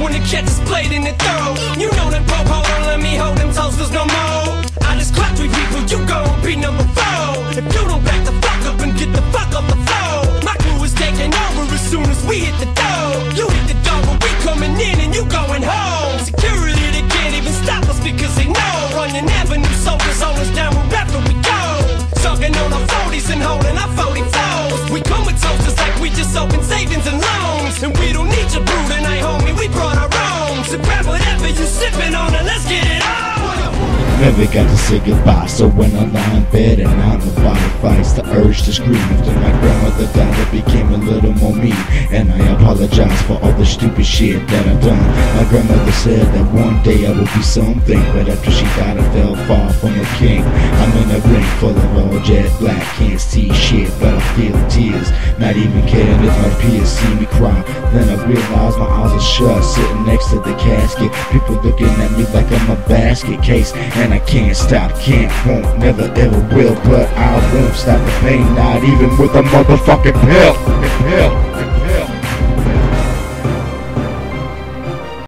when the catch is played in the throw. You know that popo don't let me hold them toasters no more. I just clap three people, you gon' be number four. If you don't back the fuck up and get the fuck off the floor, my crew is taking over as soon as we hit the door. You hit the door, but we coming in and you going home. Security, they can't even stop us because they know. Running Avenue soldiers us down wherever we go. Talking on our 40s and holding our 44s. We come with toasters like we just opened savings and loans. And we don't need your Never got to say goodbye, so when I lie in bed and I'm the body fights the urge to scream after my grandmother died, I became a little more me. And I apologize for all the stupid shit that I've done. My grandmother said that one day I would be something, but after she died, I fell far from a king. I'm in a ring full of all jet black, can't see shit, but I feel my see me cry. Then I realize my eyes are shut, sitting next to the casket. People looking at me like I'm a basket case, and I can't stop, can't, won't, never ever will. But I won't stop the pain, not even with a motherfucking pill. pill.